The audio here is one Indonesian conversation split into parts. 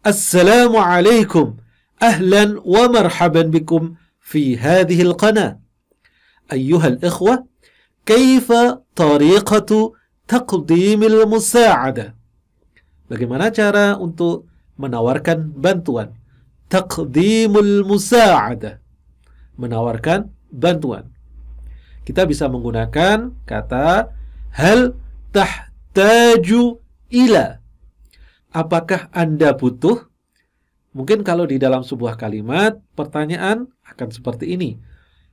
Assalamualaikum ahlan wa marhaban bikum fi hadhihi al-qanah. Ayyuhal ikhwah, kaifa tariqatu taqdimil musa'adah? Bagaimana cara untuk menawarkan bantuan? Taqdimul musa'adah. Menawarkan bantuan. Kita bisa menggunakan kata هل تحتاج إلى? Apakah Anda butuh? Mungkin kalau di dalam sebuah kalimat pertanyaan akan seperti ini.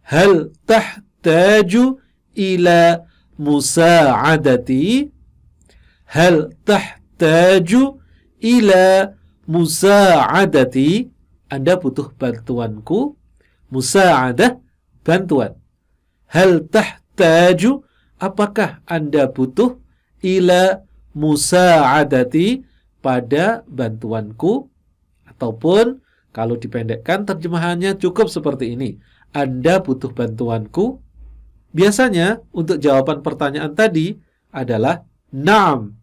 Hal tahtaju ila musa'adati? Hal tahtaju ila musa'adati Anda butuh bantuanku musa'adah bantuan hal tahtaju apakah Anda butuh ila musa'adati pada bantuanku ataupun kalau dipendekkan terjemahannya cukup seperti ini Anda butuh bantuanku biasanya untuk jawaban pertanyaan tadi adalah na'am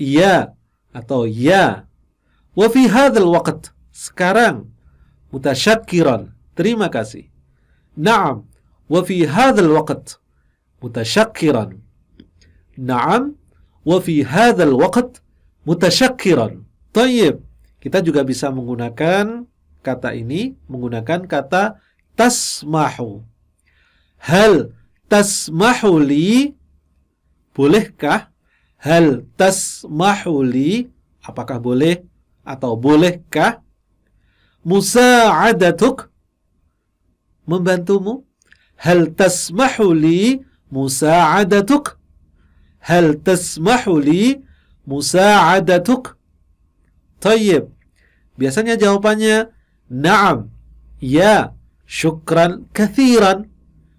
iya atau ya. Wa fi hadzal waqt sekarang mutasyakkiran terima kasih. Naam wa fi hadzal waqt mutasyakkiran. Naam wa fi waqt mutasyakkiran. Tayyib. Kita juga bisa menggunakan kata ini menggunakan kata tasmahu. Hal tasmahu li bolehkah Hal tasmahuli apakah boleh atau bolehkah musa'adatuk membantumu? Hal tasmahuli musa'adatuk? Hal tasmahuli musa'adatuk? Tayyib. Biasanya jawabannya na'am. Ya. Syukran kathiran.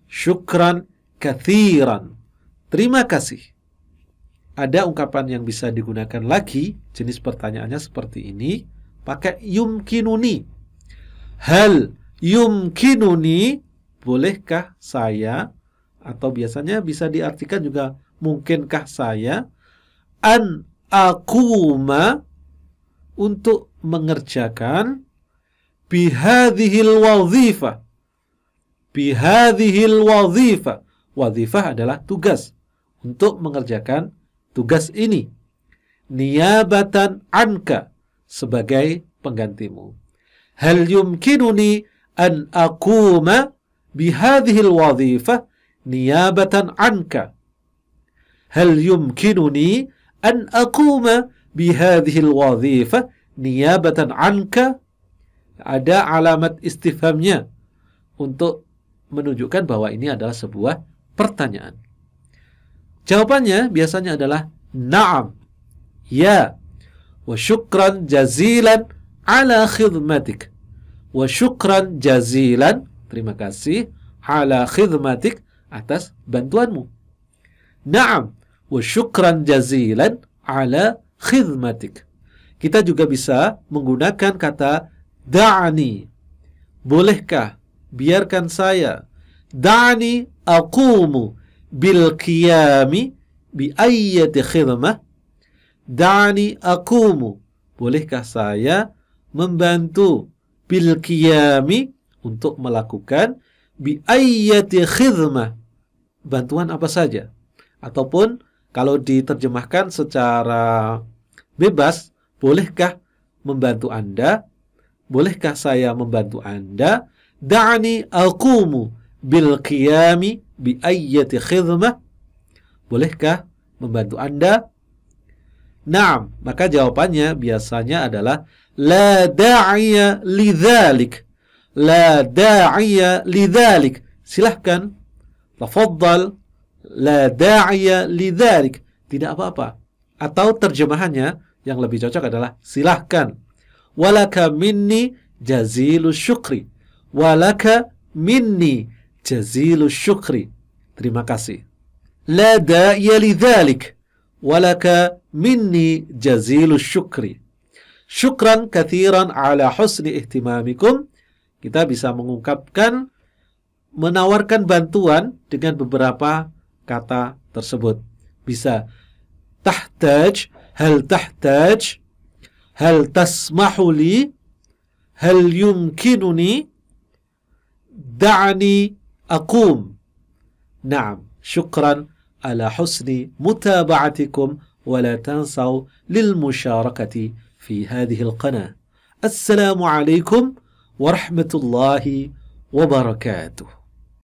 Syukran kathiran. Terima kasih ada ungkapan yang bisa digunakan lagi, jenis pertanyaannya seperti ini, pakai yumkinuni. Hal yumkinuni, bolehkah saya, atau biasanya bisa diartikan juga mungkinkah saya, an akuma, untuk mengerjakan bihadhil wadhifah. Bihadhil wadhifah. Wadhifah adalah tugas untuk mengerjakan tugas ini niabatan anka sebagai penggantimu. Hal yumkinuni an aquma bihadhihi alwadhifah niyabatan anka. Hal yumkinuni an aquma bihadhihi alwadhifah niyabatan anka? Ada alamat istifhamnya untuk menunjukkan bahwa ini adalah sebuah pertanyaan. Jawabannya biasanya adalah na'am. Ya. Wa syukran jazilan ala khidmatik. Wa syukran jazilan. Terima kasih. Ala khidmatik. Atas bantuanmu. Na'am. Wa syukran jazilan ala khidmatik. Kita juga bisa menggunakan kata da'ani. Bolehkah? Biarkan saya. Da'ani aqumu bil qiyami bi ayyati khidmah da'ani akumu bolehkah saya membantu bil qiyami untuk melakukan bi ayyati khidmah bantuan apa saja ataupun kalau diterjemahkan secara bebas bolehkah membantu Anda bolehkah saya membantu Anda da'ani akumu bil qiyami bi ayyati khidmah? Bolehkah membantu Anda? Naam, maka jawabannya biasanya adalah la da'iya lidzalik. La da'iya lidzalik. Silahkan. Tafaddal. La da'iya lidzalik. Tidak apa-apa. Atau terjemahannya yang lebih cocok adalah silahkan. Walaka minni jazilu syukri. Walaka minni jazilu syukri. Terima kasih. La da'iya lidhalik. Walaka minni jazilu syukri. Syukran kathiran ala husni ihtimamikum. Kita bisa mengungkapkan, menawarkan bantuan dengan beberapa kata tersebut. Bisa tahtaj, hal tahtaj, hal tasmahu li, hal yumkinuni, da'ani aqum. Naam, syukran ala husni mutaba'atikum ولا تنسوا للمشاركة في هذه القناة السلام عليكم ورحمة الله وبركاته